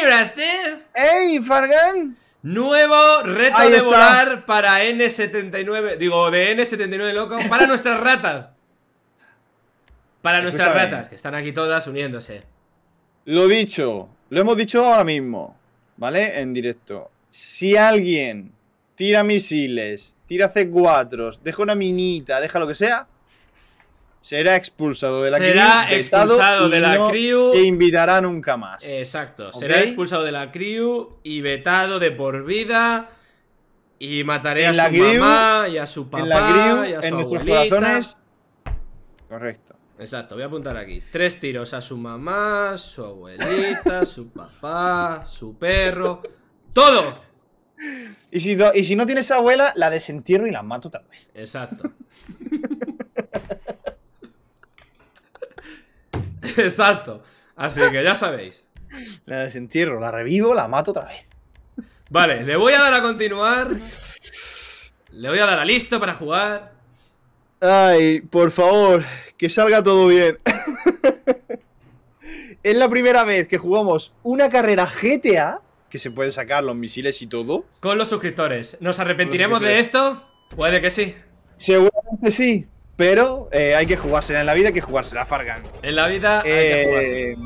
¡Ey, Braster! ¡Ey, Fargan! Nuevo reto Ahí de está. volar para N79. Digo, de N79 loco. Para nuestras ratas. Para nuestras Escúchame. ratas, que están aquí todas uniéndose. Lo dicho, lo hemos dicho ahora mismo, ¿vale? En directo. Si alguien tira misiles, tira C4, deja una minita, deja lo que sea, será expulsado de la Será crew, expulsado y de la no crew. te invitará nunca más. Exacto. Será expulsado de la crew y vetado de por vida. Y mataré En a su crew- mamá y a su papá en la crew, y a su en nuestros corazones. Correcto. Exacto, voy a apuntar aquí. Tres tiros a su mamá, su abuelita, su papá, su perro. ¡Todo! Y si, do- y si no tienes abuela, la desentierro y la mato otra vez. Exacto. Exacto. Así que ya sabéis. La desentierro, la revivo, la mato otra vez. Vale, le voy a dar a continuar. Le voy a dar a listo para jugar. Ay, por favor, que salga todo bien. es la primera vez que jugamos una carrera GTA, que se pueden sacar los misiles y todo. Con los suscriptores. ¿Nos arrepentiremos de esto? Puede que sí. Seguramente sí, pero eh, hay que jugársela en la vida, hay que jugársela, Fargan. En la vida hay que. Eh,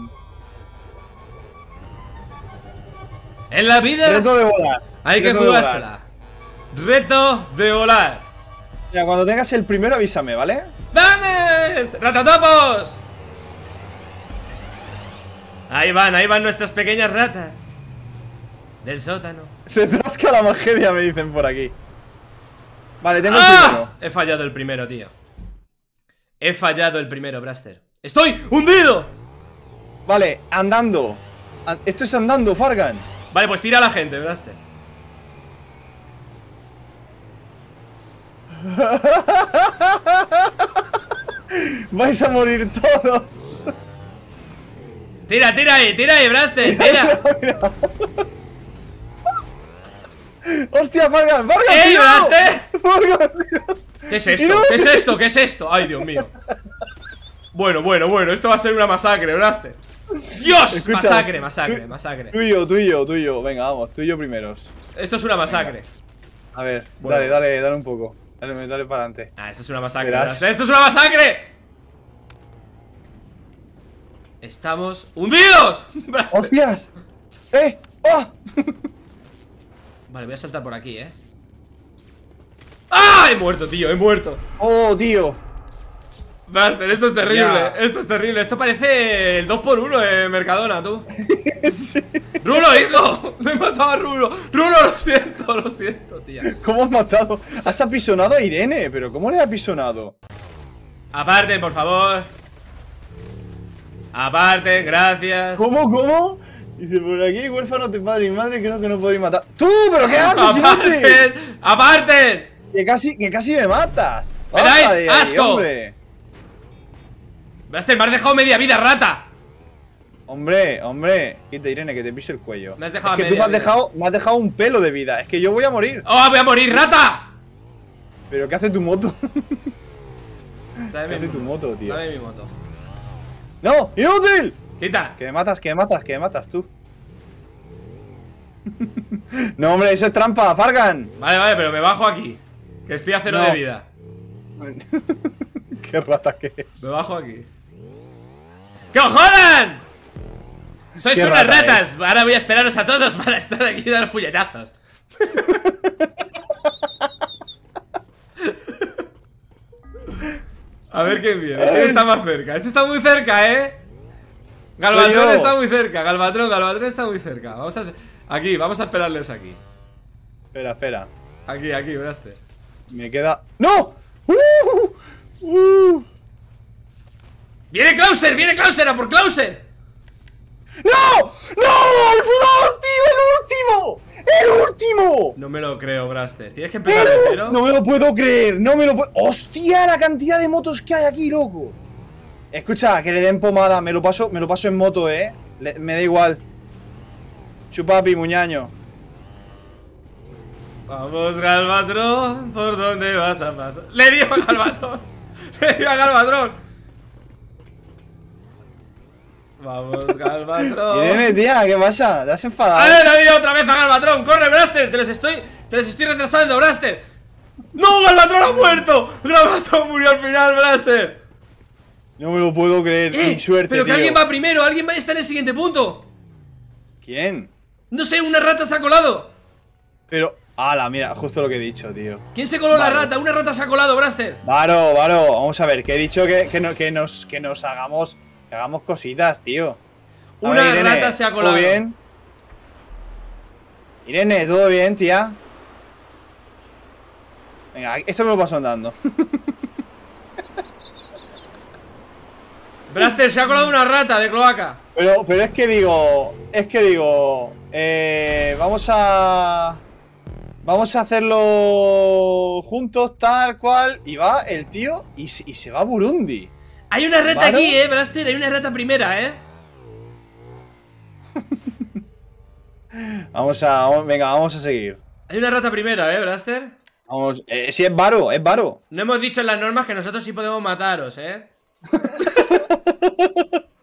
En la vida reto de volar. hay que de jugársela. Reto de volar. Mira, cuando tengas el primero avísame, ¿vale? ¡Vamos! ¡Ratatopos! Ahí van, ahí van nuestras pequeñas ratas. Del sótano. Se trasca la magia, me dicen por aquí. Vale, tengo el ¡Ah! primero. He fallado el primero, tío. He fallado el primero, Braster. ¡Estoy hundido! Vale, andando. An- Esto es andando, Fargan. Vale, pues tira a la gente, Braster. Vais a morir todos. Tira, tira ahí, tira ahí, Braster, tira. ¡Hostia, Fargan! ¡Fargan! ¡Ey! Braster! ¡Fargan, cuidado! ¿Qué es esto? ¿Qué es esto? ¿Qué es esto? Ay, Dios mío. Bueno, bueno, bueno, esto va a ser una masacre, Braster. ¡Dios! Escucha, masacre, masacre, masacre. Tú y yo, tú y yo, tú y yo. Venga, vamos, tú y yo primeros. Esto es una masacre. A ver, Bueno. dale, dale, dale un poco. Dale, dale para adelante. Ah, esto es una masacre. Verás. ¡Esto es una masacre! Estamos hundidos. ¡Hostias! ¡Eh! ¡Oh! Vale, voy a saltar por aquí, eh. ¡Ah! He muerto, tío, he muerto. ¡Oh, tío! Braster, esto es terrible. Esto es terrible. Esto parece el 2x1 en Mercadona, tú. Sí. ¡Rulo, hijo! Me he matado a Rulo. Rulo, lo siento, lo siento, tía. ¿Cómo has matado? Has apisonado a Irene, pero ¿cómo le has apisonado? Aparten, por favor. Aparten, gracias. ¿Cómo, cómo? Dice, por aquí, huérfano de padre y madre, creo que no podéis matar. ¡Tú! ¿Pero qué haces? ¡Aparten! ¡Aparten! Que casi, que casi me matas. ¿Me dais Baja de ahí, asco? Hombre. Me has dejado media vida, rata. Hombre, hombre, quita Irene, que te piso el cuello. Me has dejado es que a tú me media has, vida. dejado, me has dejado un pelo de vida. Es que yo voy a morir. ¡Oh, voy a morir, rata! ¿Pero qué hace tu moto? ¿Qué hace tu moto. moto, tío? Dame mi moto. ¡No! ¡Inútil! Quita. Que me matas, que me matas, que me matas tú. no, hombre, eso es trampa, Fargan. Vale, vale, pero me bajo aquí. Que estoy a cero No. de vida. Qué rata que es. Me bajo aquí. ¡Que os jodan! ¡Sois unas rata ratas! Ahora voy a esperaros a todos para estar aquí y dar puñetazos. a ver quién viene. ¿Quién está más cerca? Este está muy cerca, ¿eh? Galvatrón está muy cerca. Galvatrón, Galvatrón está muy cerca. Vamos a... Aquí, vamos a esperarles aquí. Espera, espera. Aquí, aquí, veraste. Me queda. ¡No! ¡Uh! ¡Uh! ¡Viene Klauser! ¡Viene Klauser! ¡A por Klauser! ¡No! ¡No! ¡El tío! ¡El último! ¡El último! No me lo creo, Braster. Tienes que empezar de ¡El- cero. No me lo puedo creer, no me lo puedo. ¡Hostia! La cantidad de motos que hay aquí, loco. Escucha, que le den pomada, me lo paso, me lo paso en moto, eh. Le- me da igual. Chupapi, muñaño. Vamos, Galvatrón, ¿por dónde vas a pasar? ¡Le dio a Galvatrón! ¡Le dio a Galvatrón! Vamos, Galvatron. Irene, tía, ¿qué pasa? ¿Te has enfadado? ¡A ver, había otra vez a Galvatron! ¡Corre, Braster! ¡Te los estoy, te los estoy retrasando, Braster! ¡No, Galvatron ha muerto! ¡Galvatron murió al final, Braster! No me lo puedo creer, ¡Eh! mi suerte, pero que tío. alguien va primero, alguien va a estar en el siguiente punto. ¿Quién? No sé, una rata se ha colado. Pero, ala, mira, justo lo que he dicho, tío. ¿Quién se coló la rata? Una rata se ha colado, Braster. Varo, Varo, vamos a ver, que he dicho que, que, no- que nos, que nos hagamos, que hagamos cositas, tío. A Una ver, Irene, rata se ha colado. ¿Todo bien? Irene, ¿todo bien, tía? Venga, esto me lo paso andando. Braster, se ha colado una rata de cloaca. Pero, pero es que digo, es que digo, eh, vamos a, vamos a hacerlo juntos tal cual y va el tío y, se- y se va a Burundi. Hay una rata ¿Varo? aquí, eh, Braster. Hay una rata primera, eh. Vamos a, vamos- venga, vamos a seguir. Hay una rata primera, eh, Braster. Vamos, eh, sí es Varo, es Varo. No hemos dicho en las normas que nosotros sí podemos mataros, eh.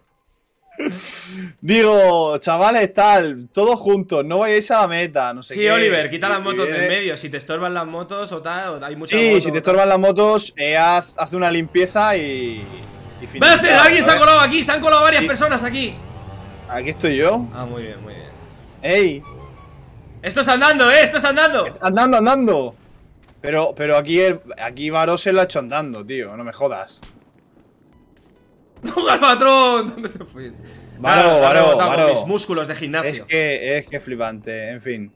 Digo, chavales, tal, todos juntos, no vayáis a la meta, no sé Sí, qué. Oliver, quita las y motos del viene- medio. Si te estorban las motos o tal, o hay muchas Sí, motos. si te estorban las motos, eh, haz, haz una limpieza y. y Braster, alguien se ha colado aquí. Se han colado varias Sí. personas aquí. Aquí estoy yo. Ah, muy bien, muy bien. ¡Ey! Esto es andando, eh. Esto es andando. Andando, andando. Pero, pero aquí, el, aquí lo ha hecho andando, tío. No me jodas. ¡No, Galvatron! ¿Dónde te fuiste? Varo, Varo, Varo. mis músculos de Es gimnasio. que, es que flipante, en fin.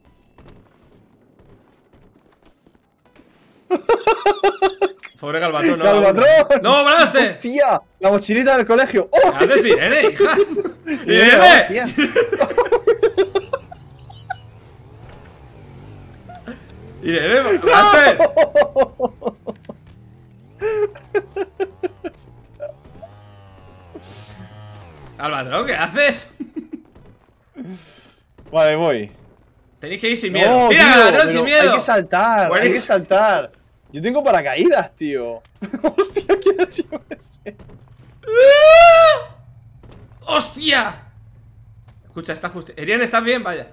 Pobre Galvatron, no. ¡Galvatron! ¡No, Braster! ¡Hostia! La mochilita del colegio. ¡Oh! ¡Haces Irene, hija! Irene, ¡Irene! Galvatron, ¿qué haces? Vale, voy. Tenéis que ir sin miedo. No, ¡Mira, tío, sin miedo! Hay que saltar, hay que saltar. Yo tengo paracaídas, tío. Hostia, ¿quién ha sido ese? ¡Hostia! Escucha, está justo. Irene, ¿estás bien? Vaya.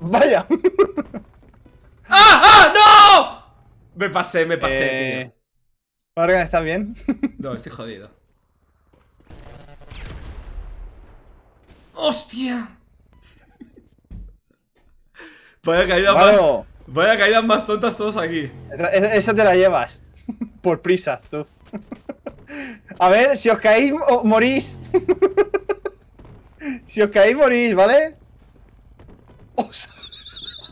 Vaya. ¡Ah! ¡Ah! ¡No! Me pasé, me pasé, Eh, Morgan, ¿estás bien? tío. No, estoy jodido. ¡Hostia! Vaya caída más. Vaya caídas más tontas todos aquí. esa, te la llevas. Por prisas, tú. A ver, si os caéis, morís. Si os caéis, morís, ¿vale? Os-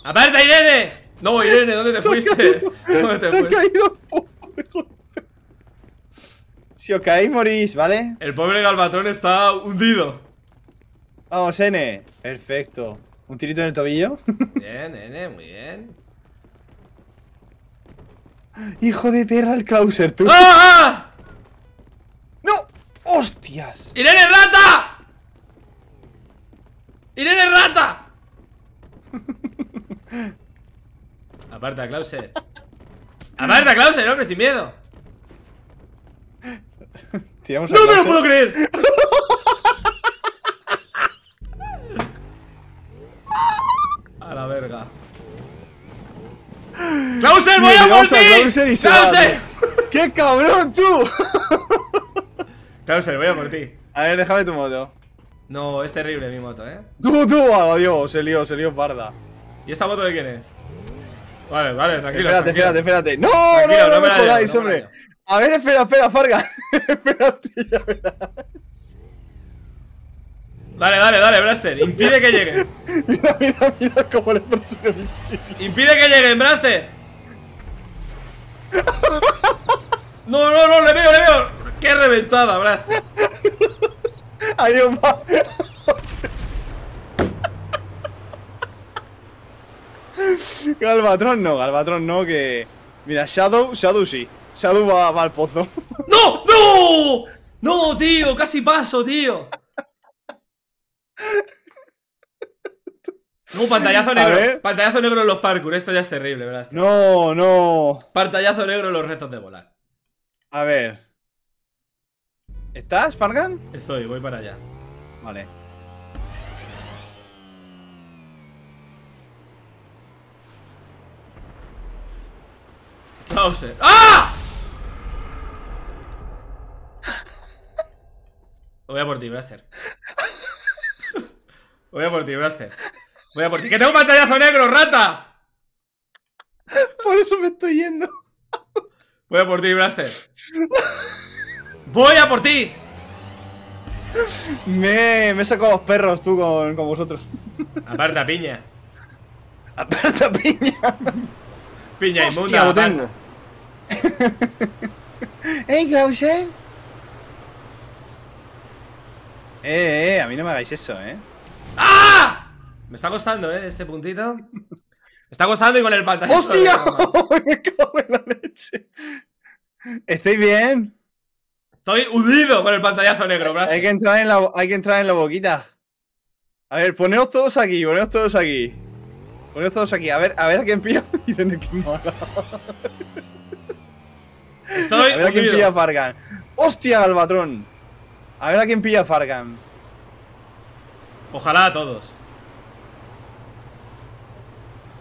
¡Aparta, Irene! No, Irene, ¿dónde te fuiste? caído- ¿Dónde te Se ha fuiste? caído. Si os caéis, morís, ¿vale? El pobre Galvatron está hundido. Vamos, N. Perfecto. ¿Un tirito en el tobillo? Bien, Nene, muy bien. Hijo de perra, el Klauser, tú. ¡Ah! ¡Ah! ¡No! ¡Hostias! ¡Irene rata! ¡Irene rata! Aparta, Clauser. Aparta, Clauser, hombre, sin miedo. ¡No me lo puedo creer! ¡Clauser, voy a por. ¡Qué cabrón, tú! Clauser, voy a por ti. A ver, déjame tu moto. No, es terrible mi moto, ¿eh? Tú, tú, oh, Dios, se lió, se lió parda. ¿Y esta moto de quién es? Vale, vale, tranquilo. espérate, tranquilo. espérate, espérate. ¡No, Tranquilo, no, no, no me me jodáis, no me hombre! A ver, espera, espera, Farga. espérate, ya verás. Dale, dale, dale, Blaster. Impide que lleguen. Mira, mira, mira cómo le parto el misil. Impide que lleguen, Blaster. No, no, no, le veo, le veo. Qué reventada, Blaster. Ahí va. Galvatron no, Galvatron no, que. Mira, Shadow, Shadow sí. Shadow va, va al pozo. ¡No! ¡No! ¡No, tío! ¡Casi paso, tío! No, pantallazo negro. Pantallazo negro en los parkour. Esto ya es terrible, Blaster. No, no. Pantallazo negro en los retos de volar. A ver. ¿Estás, Fargan? Estoy, voy para allá. Vale. Clauser. ¡Ah! Voy a por ti, Blaster. Voy a por ti, Blaster. Voy a por ti. ¡Que tengo un pantallazo negro, rata! Por eso me estoy yendo. Voy a por ti, Blaster. Voy a por ti. Me, me he sacado los perros tú con, con vosotros. Aparta, piña. Aparta piña. Piña Hostia, inmunda. lo tengo. ¡Ey, Klause! Eh, eh, a mí no me hagáis eso, eh. ¡Ah! Me está costando, eh, este puntito. Me está costando y con el pantallazo. ¡Hostia! me cago en la leche. ¿Estáis bien? Estoy hundido con el pantallazo negro, Blaster. Hay que entrar en la, hay que entrar en la boquita. A ver, poneos todos aquí, poneos todos aquí. Poneos todos aquí, a ver, a ver a quién pilla. Miren qué mala. Estoy A ver a quién pilla Fargan. ¡Hostia, Albatrón! A ver a quién pilla Fargan. Ojalá a todos.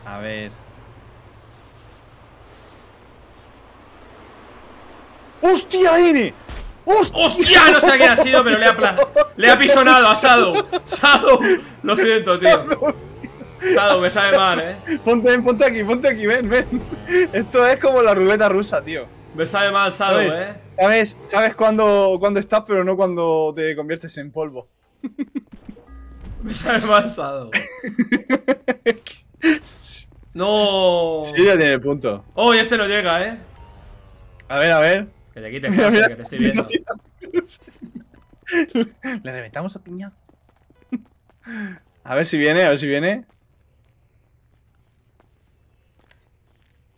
A ver. ¡Hostia, N! ¡Hostia! ¡Hostia! No sé quién ha sido, pero le ha, le ha pisonado a Sado. Sado, lo siento, tío. Sado, me sabe mal, eh. Ponte, ponte aquí, ponte aquí, ven, ven. Esto es como la ruleta rusa, tío. Me sabe mal, Sado, ¿Sabes? eh. Sabes, sabes cuándo, cuándo estás, pero no cuando te conviertes en polvo. Me sabe mal, Sado. No. Sí, ya tiene el punto. Oh, y este no llega, eh. A ver, a ver. Que te Mira, mira. que te estoy viendo. Le reventamos a piña. A ver si viene, a ver si viene.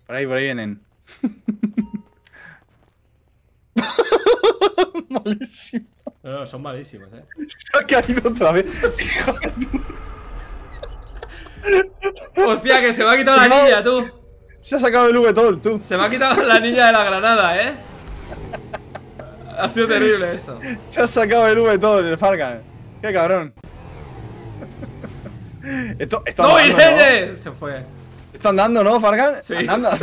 Por ahí, por ahí vienen. Malísimo. No, no, son malísimos, eh. Se ha caído otra vez. Hostia, que se me ha quitado Se la va. niña, tú. Se ha sacado el V-Tol, tú. Se me ha quitado la niña de la granada, eh. Ha sido terrible eso. Se ha sacado el V-Tol, el Fargan. Qué cabrón. Esto, esto ¡No, andando, Irene! Se fue. Esto andando, ¿no, Fargan? Sí. Andando.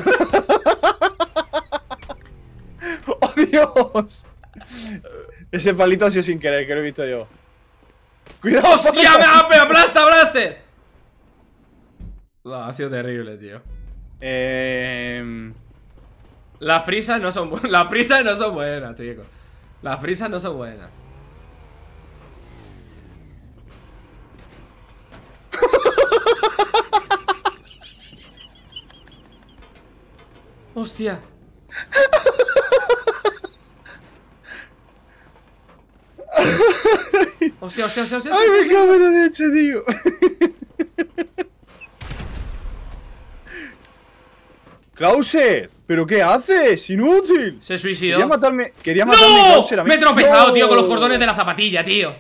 ¡Oh, Dios! Ese palito ha sido sin querer, que lo he visto yo. ¡Cuidado! ¡Hostia! ¡Me, me aplasta, Blaster! No, ha sido terrible, tío. Eh... Las prisas no son bu- Las prisas no son buenas, chicos. Las prisas no son buenas. Hostia. Hostia, hostia, hostia, hostia. ¡Ay, me cago en la leche, tío! ¡Krauser! ¿Pero qué haces? ¡Inútil! Se suicidó. Quería matarme. Quería matarme ¡No! A mí. Me he tropezado, ¡No! tío, con los cordones de la zapatilla, tío.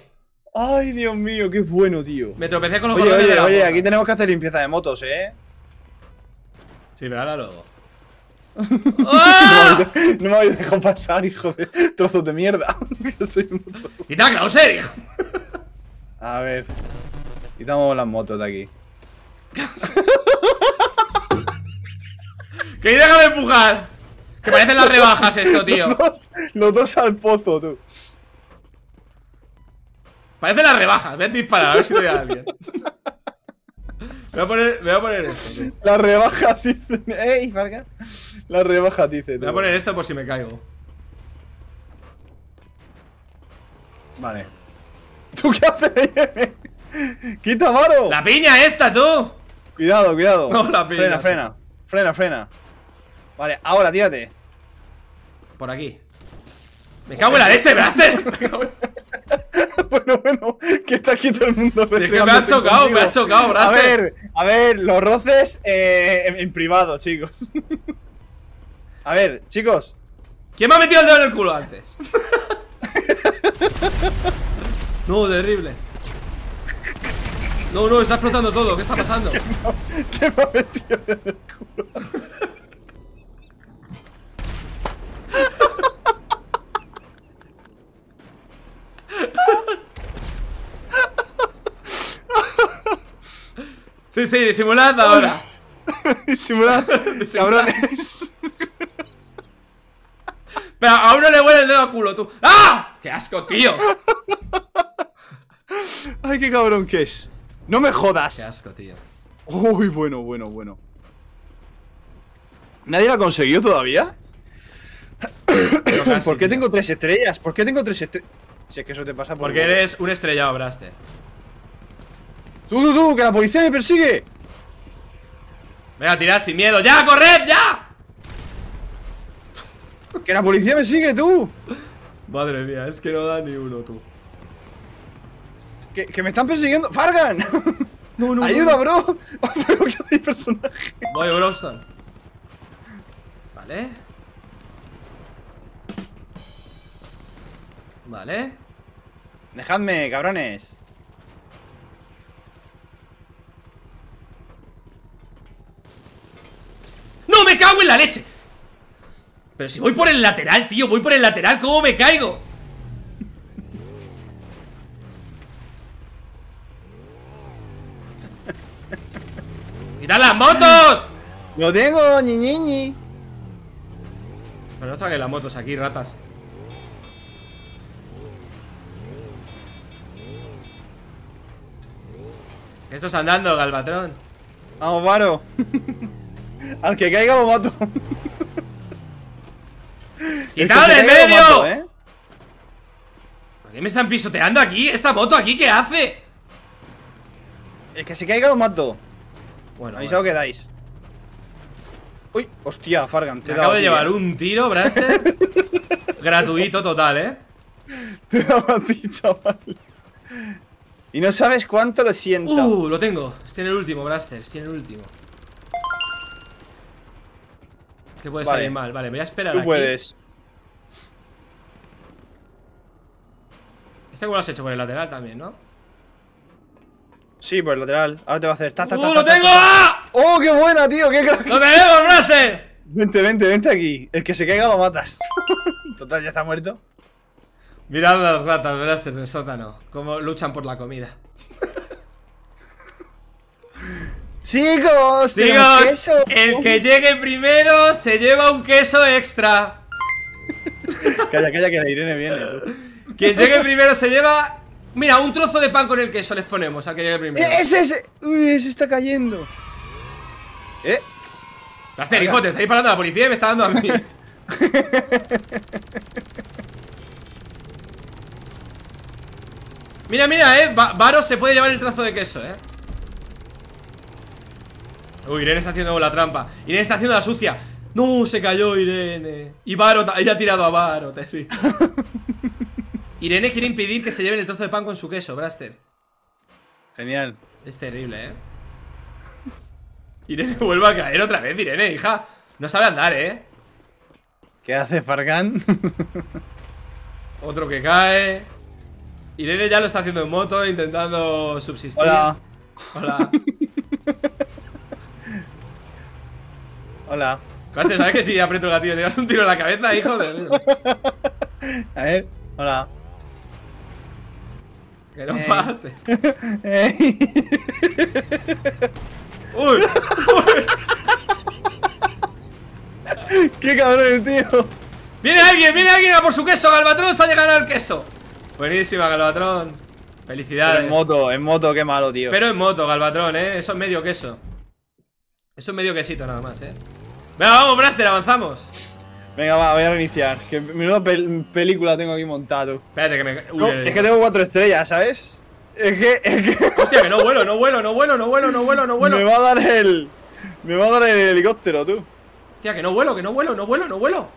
¡Ay, Dios mío! ¡Qué bueno, tío! Me tropecé con los Oye, cordones de oye, la oye, bota. aquí tenemos que hacer limpieza de motos, ¿eh? Sí, pero ahora luego. No me habéis dejado pasar, hijo de trozos de mierda. Que soy un moto- ¡Quita Clauser, hijo! A ver. Quitamos las motos de aquí. ¡Que déjame empujar! Que parecen las rebajas esto, tío. Los dos, los dos al pozo, tú. Parecen las rebajas. Voy a disparar a ver si doy a alguien. Voy a poner, voy a poner esto, tío. La rebaja dice. ¡Ey, Farga! La rebaja dice. Voy a poner esto por si me caigo. Vale. ¿Tú qué haces? ¡Quita, Maro! ¡La piña esta, tú! Cuidado, cuidado. No, la pilla, Frena, sí. frena. Frena, frena. Vale, ahora tírate. Por aquí. Me cago en la leche, Blaster. Me cago en- bueno, bueno, que está aquí todo el mundo. Si es que me ha chocado, contigo. me ha chocado, A Blaster. ver, a ver, los roces eh, en, en privado, chicos. a ver, chicos. ¿Quién me ha metido el dedo en el culo antes? no, terrible. No, no, está explotando todo. ¿Qué está pasando? ¿Qué me ha metido en el culo? Sí, sí, disimulad ahora. disimulad, cabrones. Pero a uno le huele el dedo al culo, tú. ¡Ah! ¡Qué asco, tío! Ay, qué cabrón que es. No me jodas. Qué asco, tío. Uy, bueno, bueno, bueno. ¿Nadie la consiguió todavía? Casi, ¿Por qué tengo tres estrellas? ¿Por qué tengo tres estrellas? Si es que eso te pasa por Porque eres un estrellado, Braster. ¡Tú, tú, tú! ¡Que la policía me persigue! Venga, tirad sin miedo. ¡Ya, corred, ya! ¡Que la policía me sigue, tú! Madre mía, es que no da ni uno, tú. ¡Que, que me están persiguiendo! ¡Fargan! No, no, ¡Ayuda, bro! ¿Pero qué hace el personaje? Voy, Broston. Vale. Vale. Dejadme, cabrones. ¡No, me cago en la leche! Pero si voy por el lateral, tío, voy por el lateral, ¿cómo me caigo? ¡Quitad las motos! ¡Lo tengo, ñiñiñi! Pero no traigan las motos aquí, ratas. Estos andando, Galvatrón. Vamos, varo. Al que caiga lo mato. ¡Quitad lo medio! mato, ¿eh? ¿Por qué me están pisoteando aquí? ¿Esta moto aquí qué hace? El que se caiga lo mato. Bueno, Avisado bueno. quedáis. Uy, hostia, Fargan, te me he dado acabo de llevar un tiro, Braster. gratuito total, ¿eh? Te he dado a ti, chaval. Y no sabes cuánto lo siento. Uh, lo tengo. Estoy en el último, Braster. Estoy en el último. ¿Qué puede Vale. salir mal? Vale, voy a esperar Tú aquí. puedes. Este como lo has hecho por el lateral también, ¿no? Sí, por el lateral. Ahora te va a hacer. Ta, ta, ¡Uh, ta, lo tengo! ¡Ah! ¡Oh, qué buena, tío! ¡Qué crack! ¡Lo tenemos, Braster! Vente, vente, vente aquí. El que se caiga lo matas. Total, ya está muerto. Mirad las ratas, Braster, del sótano. Cómo luchan por la comida. Chicos, Chicos, queso. el que llegue primero se lleva un queso extra. Calla, calla, que la Irene viene. tú. Quien llegue primero se lleva. Mira, un trozo de pan con el queso les ponemos al que llegue primero. ¡Eh, ¡Ese, ese! ¡Uy, ese está cayendo! ¿Eh? Braster, hijo, te está disparando la policía y me está dando a mí. Mira, mira, eh. Va- Varo se puede llevar el trozo de queso, eh. Uy, Irene está haciendo la trampa. Irene está haciendo la sucia. No, se cayó Irene. Y Varo, ella ha tirado a Varo. Irene quiere impedir que se lleven el trozo de pan con su queso, Braster. Genial. Es terrible, eh. Irene vuelve a caer otra vez, Irene, hija. No sabe andar, eh. ¿Qué hace Fargan? Otro que cae. Irene ya lo está haciendo en moto, intentando subsistir. Hola. Hola. Hola. ¿sabes que si aprieto el gatillo te das un tiro en la cabeza, hijo de... A ver. Hola. Que no Eh. pase. Ey. Uy, ¡Qué cabrón el tío! viene alguien, viene alguien a por su queso, Galvatrón, se ha llegado al queso. Buenísima, Galvatrón. Pero Felicidades. en moto, en moto, qué malo, tío. Pero en moto, Galvatrón, eh. Eso es medio queso. Eso es medio quesito nada más, eh. Venga, vamos, Braster, avanzamos. Venga, va, voy a reiniciar. Que menuda pel- película tengo aquí montado. Espérate que me. Uy, No, es que tengo cuatro estrellas, ¿sabes? Es que, es que Hostia, que no vuelo, no vuelo, no vuelo, no vuelo, no vuelo, no vuelo. me va a dar el. Me va a dar el helicóptero, tú. Hostia, que no vuelo, que no vuelo, no vuelo, no vuelo.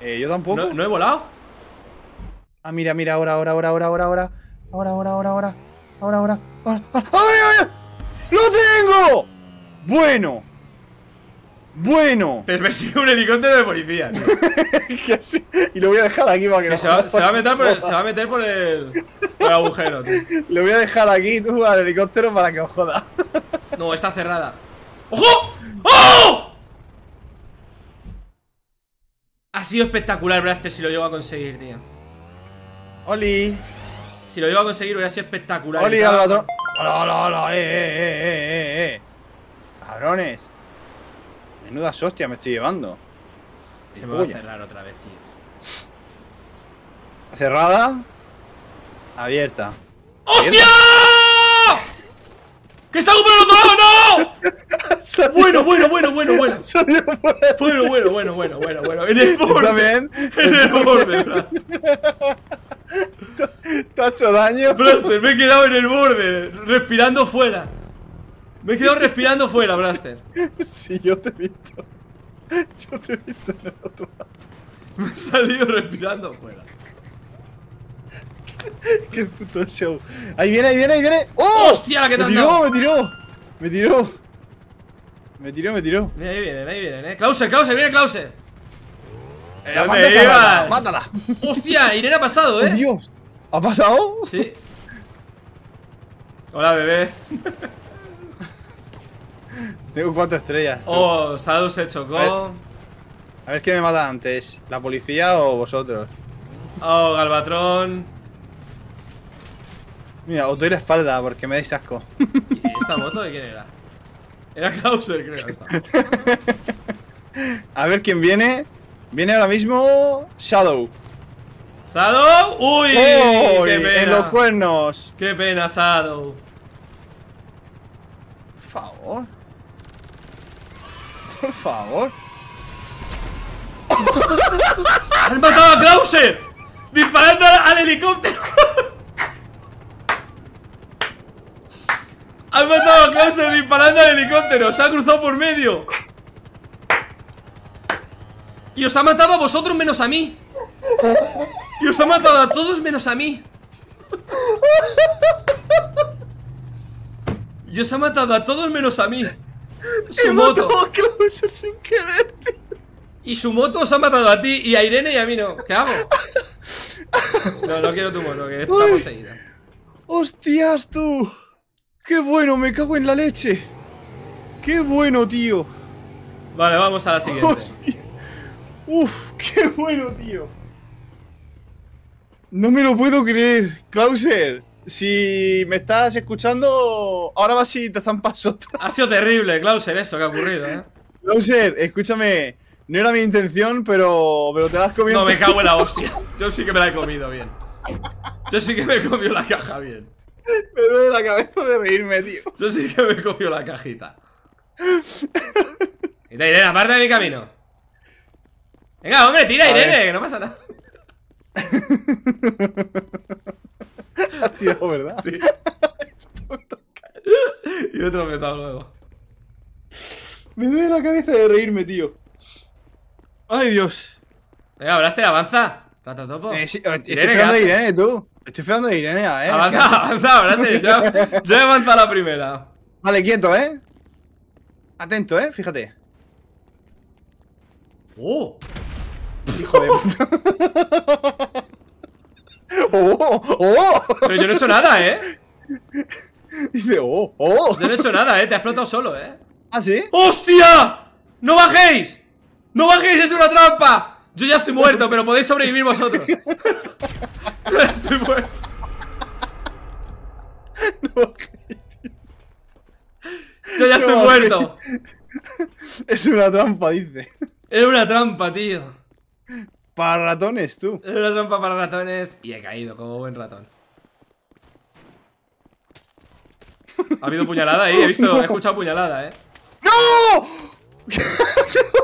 Eh, yo tampoco. No, no he volado. Ah, mira, mira, ahora, ahora, ahora, ahora, ahora, ahora. Ahora, ahora, ahora, ahora. Ahora, ahora. ahora, ahora. ¡Ay, ay, ay! ¡Lo tengo! Bueno. Bueno. Te persigue un helicóptero de policía. tío. Que. Y lo voy a dejar aquí para que Que no se va, jodas. se va a meter por el, se va a meter por el, por el agujero, tío. Le voy a dejar aquí, tú, al helicóptero para que os joda. No, está cerrada. ¡Ojo! ¡Oh! Ha sido espectacular, Blaster, si lo llego a conseguir, tío. Oli. Si lo llego a conseguir, hubiera sido espectacular. Oli, Estaba- Albatron. Hola, hola, hola. Eh, eh, eh, eh, cabrones. Menudas hostias me estoy llevando. Se me va a cerrar otra vez, tío. Cerrada. Abierta. ¡Hostia! ¡Que salgo por el otro lado! ¡No! Bueno, bueno, bueno, bueno, bueno. Bueno, bueno, bueno, bueno, bueno, bueno. En el borde. En el borde. ¿Te ha hecho daño? Blaster, me he quedado en el borde, respirando fuera. Me he quedado respirando fuera, Blaster. Sí, yo te he visto. Yo te he visto en el otro lado. Me he salido respirando fuera. Qué puto show. Ahí viene, ahí viene, ahí viene. ¡Oh! ¡Hostia, la que te me tiró, me tiró. Me tiró. Me tiró, me tiró. Mira, ahí vienen, ahí vienen, eh. Clauser, Clauser, viene Clauser. Eh, ¿Dónde ibas? ¡Mátala! ¡Hostia! Irene ha pasado, ¡Oh, eh. Dios! ¿Ha pasado? Sí. Hola, bebés. Tengo cuatro estrellas. tú. Oh, Sadu se chocó. A ver qué me mata antes, ¿la policía o vosotros? Oh, Galvatrón. Mira, os doy la espalda porque me dais asco. ¿Y esta moto de quién era? Era Clauser, creo. Esta. A ver quién viene. Viene ahora mismo Shadow. ¡Sado! ¡Uy! ¡Qué En los pena! cuernos. ¡Qué pena, Sado! Por favor. Por favor. ¡Han matado a Clauser! ¡Disparando al, al helicóptero! ¡Han matado a Clauser disparando al helicóptero! ¡Se ha cruzado por medio! Y os ha matado a vosotros menos a mí. Y os ha matado a todos menos a mí. Y os ha matado a todos menos a mí. Su moto. matado a sin querer, tío. Y su moto os ha matado a ti y a Irene y a mí no. ¿Qué hago? No, no quiero tu moto, que está poseída. ¡Hostias, tú! ¡Qué bueno! Me cago en la leche. ¡Qué bueno, tío! Vale, vamos a la siguiente. ¡Hostia! ¡Uf! ¡Qué bueno, tío! No me lo puedo creer. Klauser, si me estás escuchando, ahora vas y te zampas otra. Ha sido terrible, Clauser, eso que ha ocurrido, ¿eh? Klauser, escúchame. No era mi intención, pero, pero te la has comido. No, me cago en la hostia. Yo sí que me la he comido bien. Yo sí que me he comido la caja bien. Me duele la cabeza de reírme, tío. Yo sí que me he comido la cajita. Mira, Irene, aparte de mi camino. Venga, hombre, tira, A Irene, ver. que no pasa nada. Has tirado, ¿verdad? Sí. y otro metado luego. Me duele la cabeza de reírme, tío. Ay, Dios. Venga, hablaste, avanza. Ratatopo. Eh, sí, estoy Irene, esperando a. Irene, tú. Estoy esperando a Irene, ver. Avanza, avanza, hablaste. Yo, yo he avanzado la primera. Vale, quieto, ¿eh? Atento, ¿eh? Fíjate. ¡Oh! Hijo de puta. ¡Oh! ¡Oh! Pero yo no he hecho nada, ¿eh? Dice, ¡oh! ¡Oh! Yo no he hecho nada, ¿eh? Te ha explotado solo, ¿eh? ¿Ah, sí? ¡Hostia! ¡No bajéis! ¡No bajéis! ¡Es una trampa! Yo ya estoy muerto, pero podéis sobrevivir vosotros. Yo ya estoy muerto. Yo ya estoy No muerto. Es una trampa, dice. Era una trampa, tío. Para ratones, tú. Una trampa para ratones y he caído como buen ratón. Ha habido puñalada ahí, he visto, he escuchado puñalada, eh. ¡No!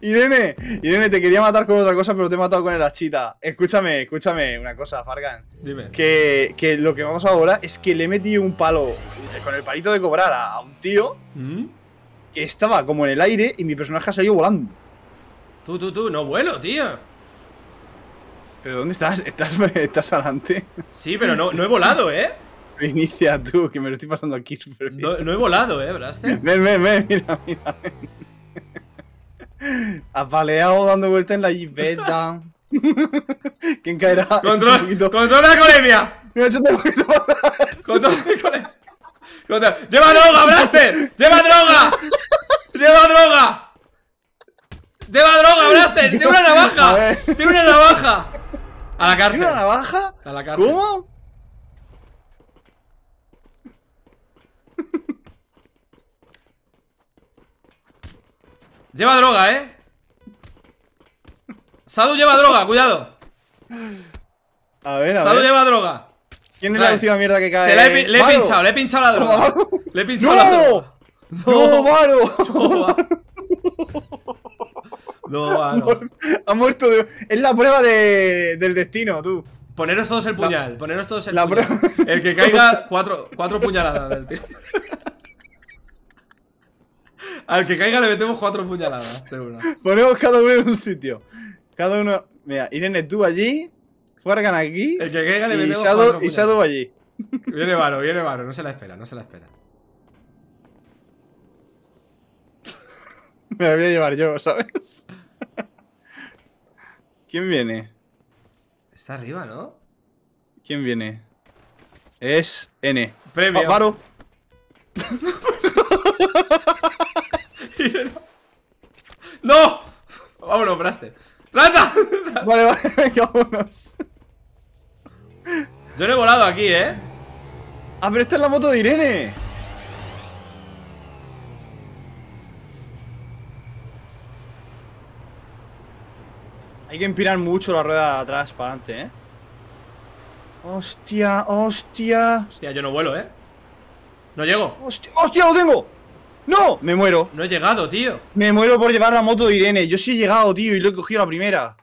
Irene, Irene, te quería matar con otra cosa, pero te he matado con el hachita. Escúchame, escúchame una cosa, Fargan. Dime. Que, que lo que vamos ahora es que le he metido un palo con el palito de cobrar a, a un tío ¿Mm? Que estaba como en el aire y mi personaje ha salido volando. Tú, tú, tú, no vuelo, tío. ¿Pero dónde estás? ¿Estás, estás adelante? Sí, pero no, no he volado, eh. Inicia tú, que me lo estoy pasando aquí bien. No, no he volado, eh, Braster. Ven, ven, ven, mira, mira, ven. Apaleado dando vueltas en la jipeta. ¿Quién caerá? Control, un poquito para atrás. Control de alcoholemia. Control- ¡Lleva droga, Blaster! ¡Lleva droga! ¡Lleva droga! ¡Lleva droga, Blaster! ¡Tiene una navaja! ¡Tiene una navaja! A la cárcel. ¿Tiene una navaja? A la cárcel. ¿Cómo? Lleva droga, ¿eh? Sadu lleva droga, cuidado. A ver, a Sadu lleva droga. ¿Quién es la última mierda que cae? Se la he, le he Varo. pinchado, le he pinchado la droga. Varo. Le he pinchado la droga. ¡No! ¡No, Varo! No, va, no. Ha muerto de... Es la prueba de... del destino, tú. Poneros todos el puñal, poneros todos el la puñal. prueba- El que caiga, cuatro, cuatro puñaladas del tío. Al que caiga le metemos cuatro puñaladas. Ponemos cada uno en un sitio. Cada uno... Mira, Irene, tú allí. Fargan aquí. El que caiga le Y metemos Shadow, cuatro y. Shadow allí. Viene Varo, viene Varo, no se la espera, no se la espera. Me la voy a llevar yo, ¿sabes? ¿Quién viene? Está arriba, ¿no? ¿Quién viene? Es N. Premio. Ah, Varo. ¡No! Vámonos, Braster. ¡Rata! Vale, vale, venga, vámonos. Yo no he volado aquí, ¿eh? Ah, pero esta es la moto de Irene. Hay que empinar mucho la rueda de atrás para adelante, ¿eh? Hostia, hostia. Hostia, yo no vuelo, ¿eh? No llego. Hostia, hostia, lo tengo. No, me muero. No he llegado, tío. Me muero por llevar la moto de Irene. Yo sí he llegado, tío, y lo he cogido la primera.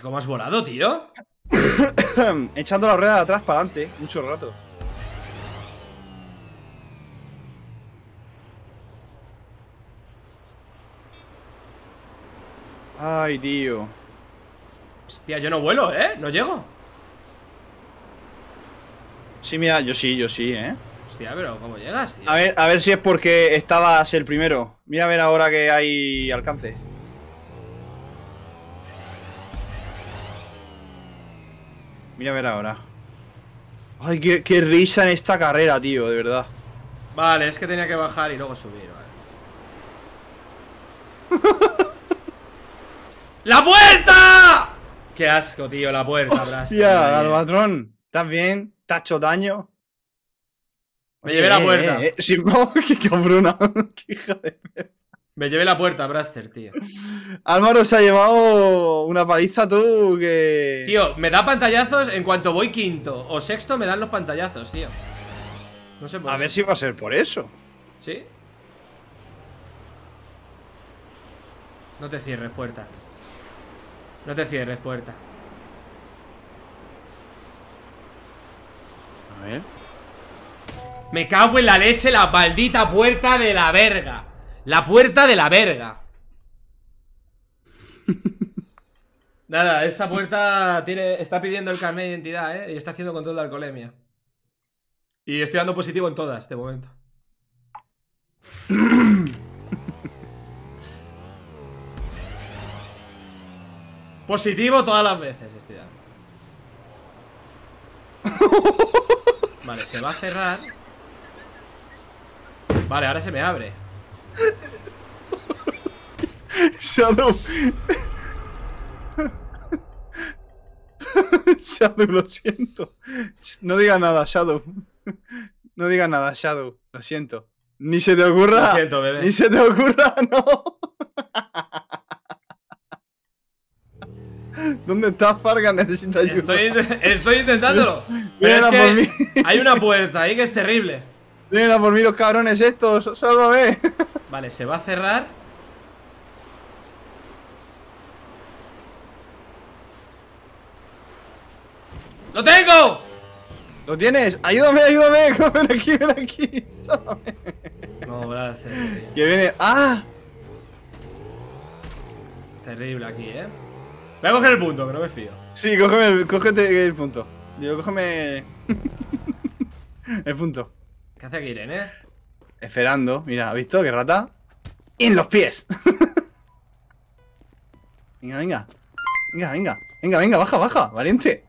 ¿Cómo has volado, tío? Echando la rueda de atrás para adelante, mucho rato. Ay, tío. Hostia, yo no vuelo, ¿eh? No llego. Sí, mira, yo sí, yo sí, ¿eh? Hostia, pero ¿cómo llegas, tío? A ver, a ver si es porque estabas el primero. Mira a ver ahora que hay alcance. Mira a ver ahora. Ay, qué, qué risa en esta carrera, tío, de verdad. Vale, es que tenía que bajar y luego subir, vale. ¡La puerta! ¡Qué asco, tío! La puerta, Hostia. Albatrón. ¿Estás bien? ¿Te has hecho daño? Me llevé la puerta. Eh, eh, sí, no, qué cabrona. qué hija de... Me llevé la puerta, Braster, tío. Álvaro se ha llevado una paliza tú que... Tío, me da pantallazos en cuanto voy quinto o sexto me dan los pantallazos, tío. No sé por A qué. ver si va a ser por eso. ¿Sí? No te cierres, puerta. No te cierres, puerta. A ver. Me cago en la leche la maldita puerta de la verga. La puerta de la verga. Nada, esta puerta tiene, está pidiendo el carnet de identidad, ¿eh? Y está haciendo control de alcoholemia. Y estoy dando positivo en todas, de momento. positivo todas las veces estoy dando. Vale, se va a cerrar. Vale, ahora se me abre. Shadow. Shadow, lo siento. No digas nada, Shadow. No digas nada, Shadow. Lo siento. Ni se te ocurra. Lo siento, bebé. Ni se te ocurra, no. ¿Dónde estás, Fargan? Necesito ayuda. Estoy, int- estoy intentándolo. Pero es que hay una puerta ahí que es terrible. Vienen a por mí los cabrones estos. Sálvame. Vale, se va a cerrar. ¡Lo tengo! ¿Lo tienes? Ayúdame, ayúdame. Ven aquí, ven aquí. Sálvame. No, terrible. Que viene. ¡Ah! Terrible aquí, ¿eh? Voy a coger el punto, que no me fío. Sí, cógeme el, cógete el punto. Digo, cógeme. el punto. ¿Qué hace aquí Irene? Esperando. Mira, ¿has visto qué rata? ¡En los pies! venga, venga. Venga, venga. Venga, venga, baja, baja. Valiente.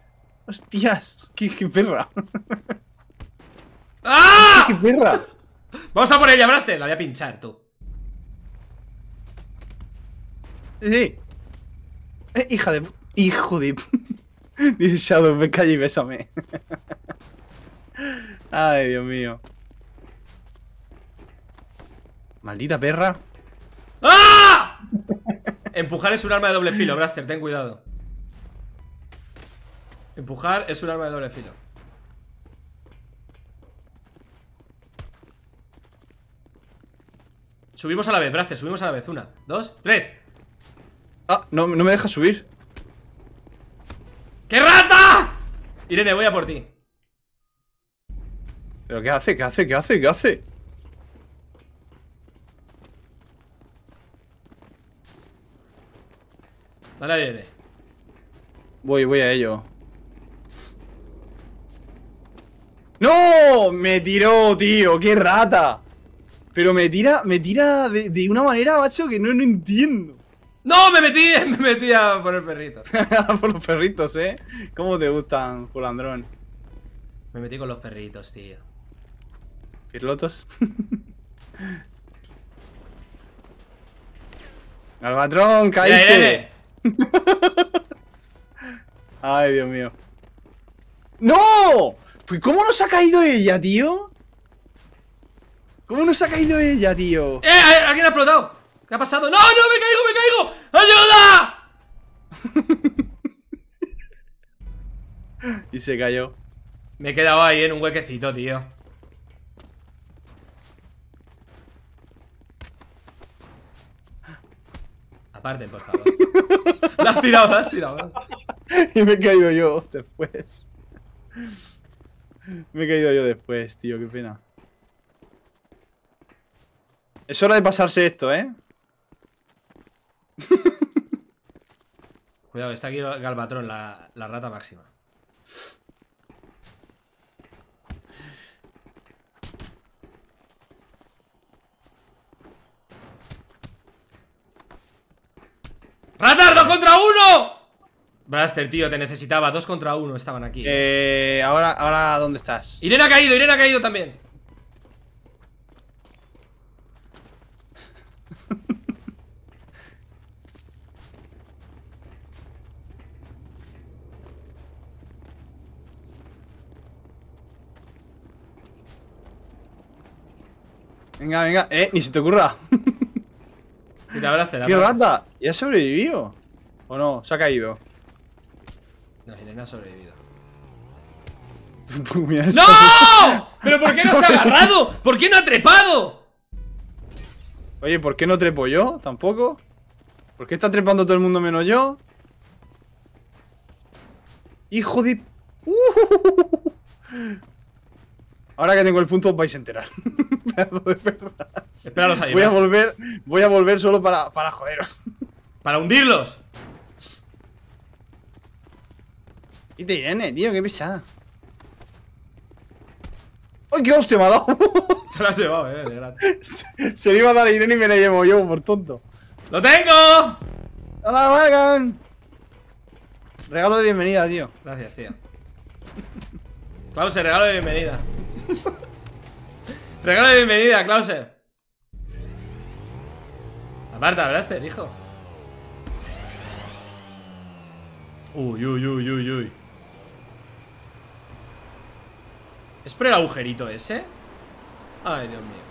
Hostias. ¡Qué, qué perra! ¡Ah! ¡Qué perra! Vamos a por ella, Braste. La voy a pinchar, tú. Sí, sí. Eh, hija de. Hijo de. Dice Shadow, ven calle y bésame. Ay, Dios mío. Maldita perra. ¡Ah! Empujar es un arma de doble filo, Braster, ten cuidado. Empujar es un arma de doble filo. Subimos a la vez, Braster, subimos a la vez. Una, dos, tres. Ah, no, no me deja subir. ¡Qué rata! Irene, voy a por ti. ¿Pero qué hace? ¿Qué hace? ¿Qué hace? ¿Qué hace? Dale a Irene. Voy, voy a ello. ¡No! Me tiró, tío. ¡Qué rata! Pero me tira, me tira de, de una manera, macho, que no, no entiendo. ¡No! Me metí, me metí a por el perrito. Por los perritos, ¿eh? ¿Cómo te gustan, Julandrón? Me metí con los perritos, tío. ¿Pirlotos? Albatrón, Mira, caíste. Ay, Dios mío. ¡No! Pues ¿cómo nos ha caído ella, tío? ¿Cómo nos ha caído ella, tío? ¡Eh! ¿Alguien ha explotado? ¿Qué ha pasado? ¡No, no! ¡Me caigo, me caigo! ¡Ayuda! Y se cayó. Me he quedado ahí en un huequecito, tío. Aparte, por favor. La has tirado, la has tirado. Y me he caído yo después. Me he caído yo después, tío, qué pena. Es hora de pasarse esto, ¿eh? Cuidado, está aquí Galvatron, la, la rata máxima. ¡Ratas, dos contra uno! Braster, tío, te necesitaba. Dos contra uno estaban aquí. Eh, ahora, ahora, ¿dónde estás? Irene ha caído, Irene ha caído también. Venga, venga, eh, ni se te ocurra. Mira, Braster. ¡Qué apaga. rata! ¿Y ha sobrevivido? ¿O no? Se ha caído. No, Irene ha sobrevivido. Tú, tú, mira eso. ¡No! ¿Pero por qué no se ha agarrado? ¿Por qué no ha trepado? Oye, ¿por qué no trepo yo? ¿Tampoco? ¿Por qué está trepando todo el mundo menos yo? ¡Hijo de... ¡Uh! Ahora que tengo el punto os vais a enterar. Pedazo de perras. Espéralos ahí. Voy a volver, voy a volver solo para, para joderos. Para hundirlos. Y te Irene, tío, qué pesada. ¡Ay, qué hostia me ha dado! Te lo has llevado, eh, de se, se le iba a dar a Irene y me la llevo yo, por tonto. ¡Lo tengo! ¡Hola, Morgan! Regalo de bienvenida, tío. Gracias, tío. Clauser, regalo de bienvenida. regalo de bienvenida, Clauser. Aparta, ¿hablaste, hijo? Uy, uy, uy, uy, uy. ¿Es por el agujerito ese? Ay, Dios mío.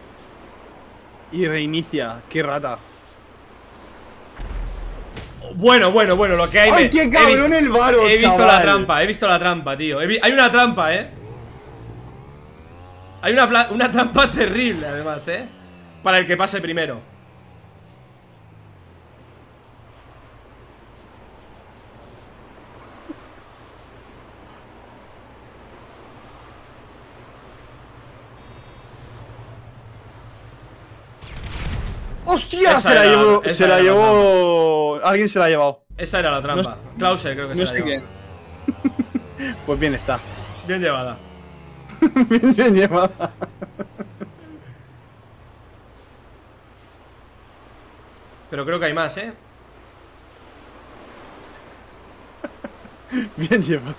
Y reinicia, qué rata. Bueno, bueno, bueno, lo que hay. ¡Ay, me- qué he cabrón visto- el varo, He visto chaval! la trampa, he visto la trampa, tío. He vi- hay una trampa, eh. Hay una, pla- una trampa terrible, además, eh. Para el que pase primero. ¡Hostia! Esa se la era- llevó. esa Se la era la llevó. Alguien se la ha llevado. Esa era la trampa. Clauser, creo que No se la llevó. pues bien está. Bien llevada. bien, bien llevada. Pero creo que hay más, eh. Bien llevada.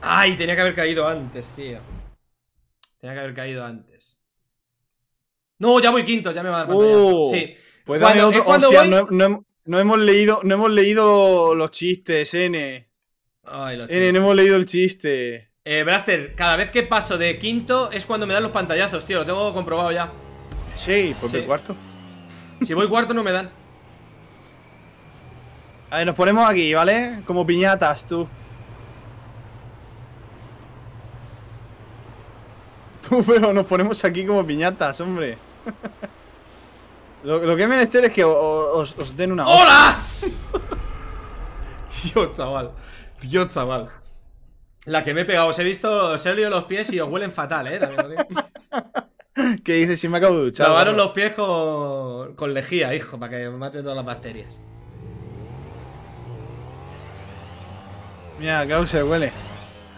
Ay, tenía que haber caído antes, tío. Tenía que haber caído antes. No, ya voy quinto, ya me va a dar. Oh, sí. Pues Cuando- dame otro. cuando Hostia, voy- no, no hem- no hemos leído, no hemos leído los chistes, N. Ay, lo N, chistes. no hemos leído el chiste. Eh, Braster, cada vez que paso de quinto es cuando me dan los pantallazos, tío. Lo tengo comprobado ya. Sí, pues Sí. de cuarto. Si voy cuarto no me dan. A ver, nos ponemos aquí, ¿vale? Como piñatas, tú. Tú, pero nos ponemos aquí como piñatas, hombre. lo, lo que es menester es que os, os den una... ¡Hola! Dios, chaval. Dios, chaval. La que me he pegado, os he visto, os he olido los pies y os huelen fatal, eh. ¿Qué dices? Si me acabo de duchar. Lavaros bro. los pies con, con lejía, hijo, para que mate todas las bacterias. Mira, Krause, huele.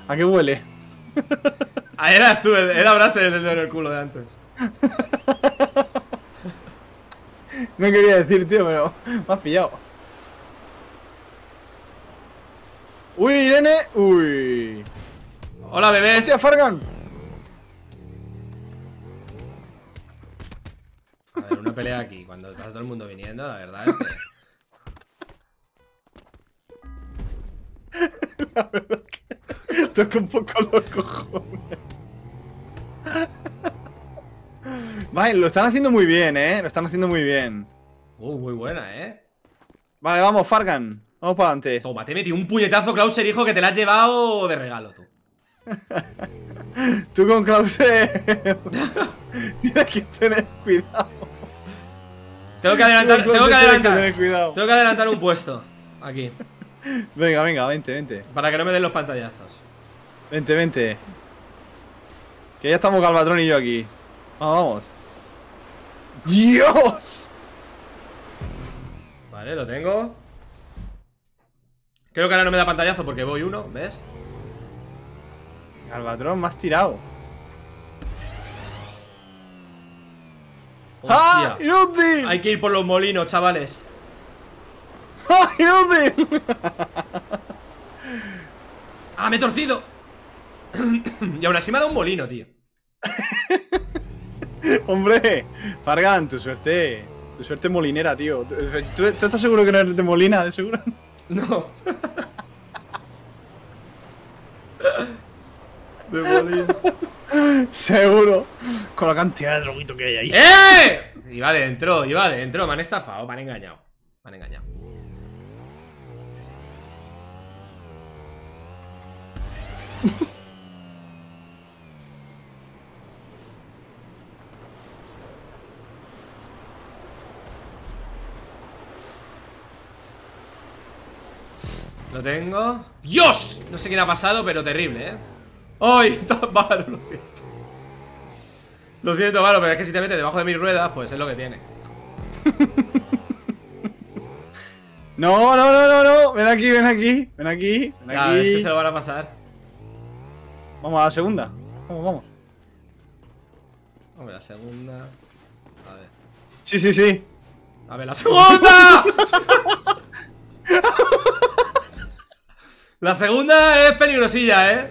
¿A qué huele? Ah, eras tú, era Braster el dedo en el culo de antes. No quería decir, tío, pero me has pillado. Uy, Irene. Uy. Hola, bebés. Hostia, Fargan. A ver, una pelea aquí, cuando está todo el mundo viniendo, la verdad es que. Toca un poco los cojones. Vale, lo están haciendo muy bien, eh. Lo están haciendo muy bien. Uh, muy buena, eh. Vale, vamos, Fargan. Vamos para adelante. Toma, te metí un puñetazo, Klauser, hijo, que te la has llevado de regalo, tú. Tú con Krause. Tienes que tener cuidado. Tengo que adelantar, tengo que adelantar. tener cuidado. Tengo que adelantar un puesto. Aquí. Venga, venga, vente, vente. Para que no me den los pantallazos. Vente, vente. Que ya estamos Galvatron y yo aquí. Vamos, vamos. ¡Dios! Vale, lo tengo. Creo que ahora no me da pantallazo porque voy uno, ¿ves? Galvatron, me has tirado. ¡Ah! ¡Inútil! Hay que ir por los molinos, chavales. ¡Ah! ¡Inútil! ¡Ah, me he torcido! Y aún así me ha dado un molino, tío. Hombre, Fargan, tu suerte. Tu suerte molinera, tío. ¿Tú, tú- tú estás seguro que no eres de Molina, de seguro? No. De Molina. seguro. Con la cantidad de droguito que hay ahí. ¡Eh! Iba adentro, iba adentro. Me han estafado, me han engañado. Me han engañado. Lo tengo. ¡Dios! No sé quién ha pasado, pero terrible, ¿eh? ¡Ay! Tan malo, lo siento. Lo siento, malo, pero es que si te metes debajo de mis ruedas, pues es lo que tiene. No, no, no, no, no. Ven aquí, ven aquí. Ven aquí. Ven Ya, aquí. es que se lo van a pasar. Vamos a la segunda. Vamos, vamos. Hombre, la segunda. A ver. Sí, sí, sí. A ver, la segunda. la segunda es peligrosilla, ¿eh?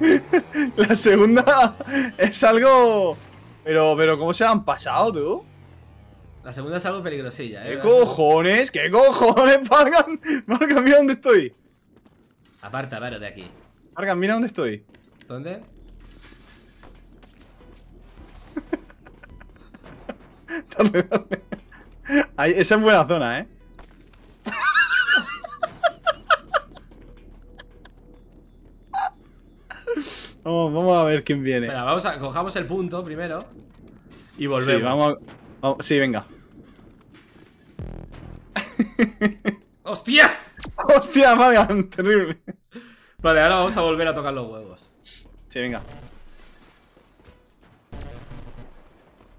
La segunda es algo. Pero, pero, ¿cómo se han pasado, tú? La segunda es algo peligrosilla, ¿eh? ¿Qué cojones? ¿Qué cojones, Fargan? Fargan, mira dónde estoy. Aparta, Varo, de aquí. Fargan, mira dónde estoy. ¿Dónde? Dale, dale. Ahí, esa es buena zona, ¿eh? Vamos, vamos a ver quién viene. Espera, vamos a. Cojamos el punto primero. Y Sí, volvemos. vamos, a- sí, venga. ¡Hostia! ¡Hostia, Fargan! Terrible. Vale, ahora vamos a volver a tocar los huevos. Sí, venga.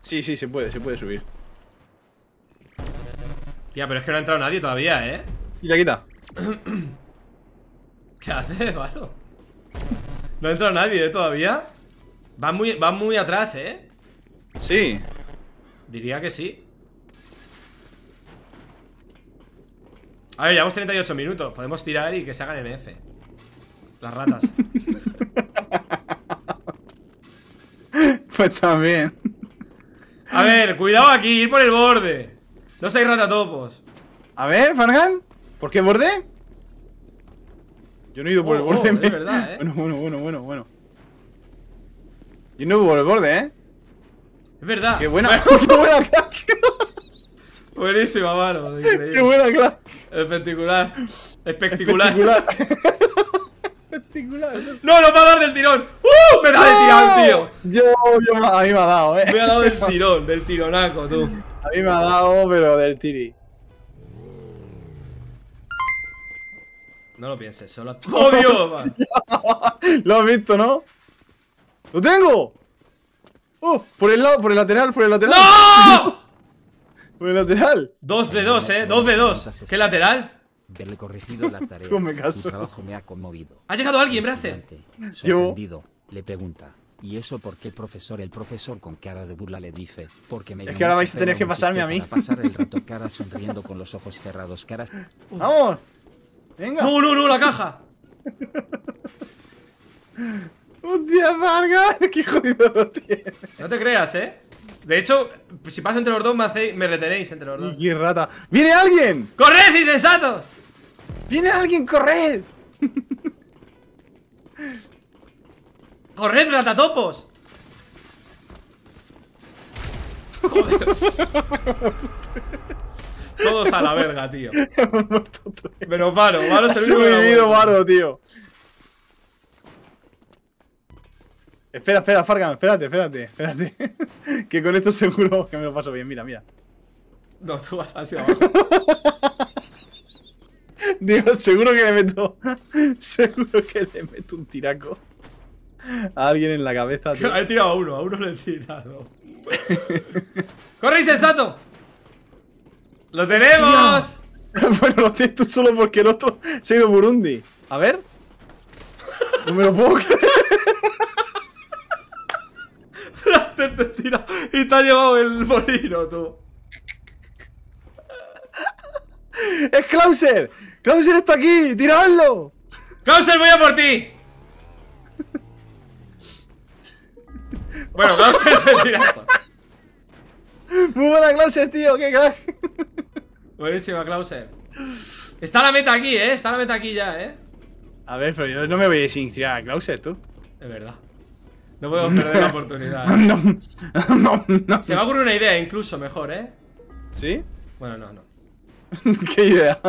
Sí, sí, se puede, se puede subir. Tía, pero es que no ha entrado nadie todavía, ¿eh? Quita, quita. ¿Qué haces, Varo? No ha entrado nadie, ¿eh? Todavía. Van muy, van muy atrás, ¿eh? Sí. Diría que sí. A ver, llevamos 38 minutos. Podemos tirar y que se hagan MF. Las ratas. Pues también. A ver, cuidado aquí, ir por el borde. No seáis ratatopos. A ver, Fargan. ¿Por qué borde? Yo no he ido por Oh, el borde. oh, es me- verdad, ¿eh? Bueno, bueno, bueno, bueno, bueno. Yo no he ido por el borde, ¿eh? Es verdad. ¡Qué buena! ¡Qué buena crack! Buenísima, mano. ¡Qué buena crack! Espectacular. Espectacular. Espectacular. ¡No, nos va a dar del tirón! ¡Uh! Me da del tirón, tío. Yo, yo, a mí me ha dado, eh. Me ha dado del tirón, del tironaco, tú. A mí me ha dado, pero del tiri. No lo pienses, solo. ¡Oh, Dios! Lo has visto, ¿no? ¡Lo tengo! ¡Oh! Por el lado, por el lateral, por el lateral. ¡No! Por el lateral. Dos de dos, eh. Dos de dos. ¿Qué lateral? Verle corregido la tarea. Tú me caso. Tu trabajo me ha conmovido. Ha llegado alguien, Braster. Sorprendido, le pregunta. ¿Y eso por qué el profesor? El profesor con cara de burla le dice. Porque me Es que ahora vais a tener que pasarme a mí. para pasar el rato cara sonriendo con los ojos cerrados. Cara. ¡Vamos! ¡Venga! No, no, no, la caja. ¡Hostia, Vargas! ¡Qué jodido lo tiene! No te creas, eh. De hecho, si paso entre los dos, me, hacéis- me retenéis entre los dos. ¡Qué rata! ¡Viene alguien! ¡Corred, insensatos! ¡Viene alguien! ¡Corred! ¡Corred, ratatopos! Joder. Todos a la verga, tío. Hemos muerto vez. Menos Varo, Varo es el único. Varo, tío. Espera, espera, Fargan, espérate, espérate, espérate. que con esto seguro que me lo paso bien. Mira, mira. No, tú vas así abajo. Digo, seguro que le meto. Seguro que le meto un tiraco a alguien en la cabeza, tío. He tirado a uno, a uno le he tirado. ¡Corre, insensato! ¡Lo tenemos! bueno, lo tienes tú solo porque el otro se ha ido a Burundi. A ver. No me lo puedo creer. Blaster te tira y te ha llevado el molino, tú. ¡Es Klauser! ¡Klauser está aquí! ¡Tiradlo! ¡Klauser, voy a por ti! Bueno, Klauser se tirazo. ¡Muy buena Klauser, tío! ¡Qué crack! Buenísima, Klauser. Está la meta aquí, eh. Está la meta aquí ya, eh. A ver, pero yo no me voy sin tirar a Klauser, tú. Es verdad. No podemos perder la oportunidad. No, no, no. Se me ha ocurrido una idea, incluso mejor, eh. ¿Sí? Bueno, no, no. ¿Qué idea?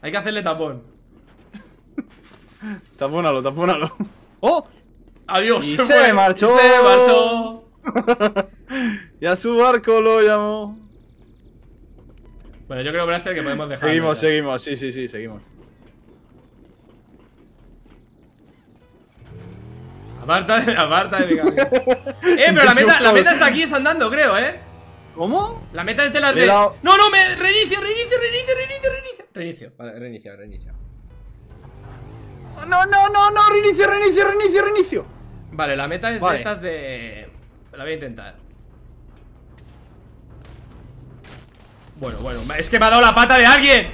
Hay que hacerle tapón. Tapónalo, tapónalo. ¡Oh! Adiós. Y se, se fue. marchó. Y se marchó. Y a su barco lo llamó. Bueno, yo creo, Blaster, que podemos dejar. Seguimos, seguimos, sí, sí, sí, seguimos. Aparta, de- aparta de mi. Eh, pero la meta, la meta está aquí, es andando, creo, eh. ¿Cómo? La meta es de las de. dado- No, no, me. Reinicio, reinicio, reinicio, reinicio, reinicio. Reinicio, vale, reinicio, reinicio. No, no, no, no, reinicio, reinicio, reinicio, reinicio. Vale, la meta es Vale. de estas de. La voy a intentar. Bueno, bueno, es que me ha dado la pata de alguien.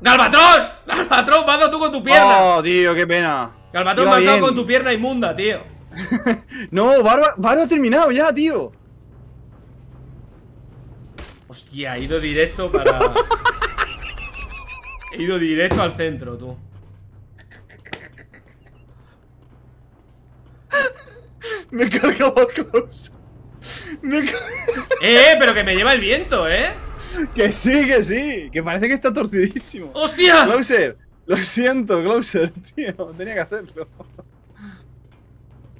¡Galvatron! ¡Galvatron! ¡Me has dado tú con tu pierna! Oh, tío, qué pena. Galvatron Iba me has dado con tu pierna inmunda, tío. No, Varo, Varo ha terminado ya, tío. Hostia, he ido directo para. he ido directo al centro, tú. Me he cargado a Klaus. Me he car- Eh, pero que me lleva el viento, eh. Que sí, que sí. Que parece que está torcidísimo. ¡Hostia! Klauser, lo siento, Klauser, tío. Tenía que hacerlo.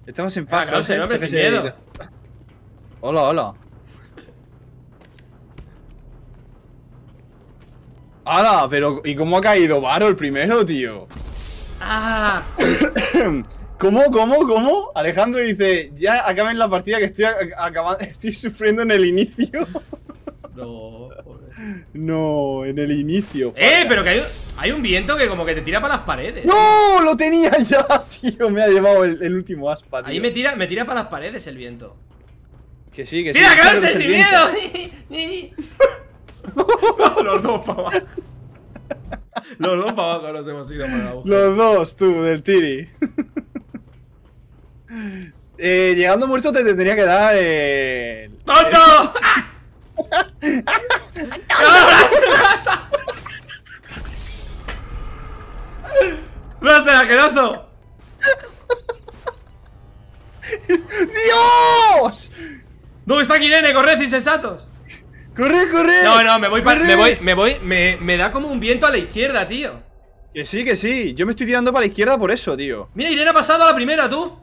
Estamos en paz, Ah, Klauser, hombre, sin miedo. Hola, hola. ¡Hala! Pero, ¿y cómo ha caído Varo el primero, tío? ¡Ah! ¿Cómo, cómo, cómo? Alejandro dice, ya acaben la partida que estoy, acabando, estoy sufriendo en el inicio. No, en el inicio. Eh, pero que hay, hay un viento que como que te tira para las paredes. ¡No! Lo tenía ya, tío. Me ha llevado el, el último aspa, tío. Ahí me tira, me tira para las paredes el viento. Que sí, que sí. ¡Mira, claro sin miedo! Los dos para abajo. Los dos para abajo nos hemos ido para agujero. Los dos, tú, del Tiri. eh, llegando muerto te tendría que dar el... ¡Tonto! ¡Blaster asqueroso! ¡Dios! ¿Dónde está Kirene? ¡Corred, insensatos! ¡Corre, corre! No, no, me voy, pa- ¡Corre! me voy, me voy, me, me da como un viento a la izquierda, tío. Que sí, que sí. Yo me estoy tirando para la izquierda por eso, tío. Mira, Irene ha pasado a la primera, tú.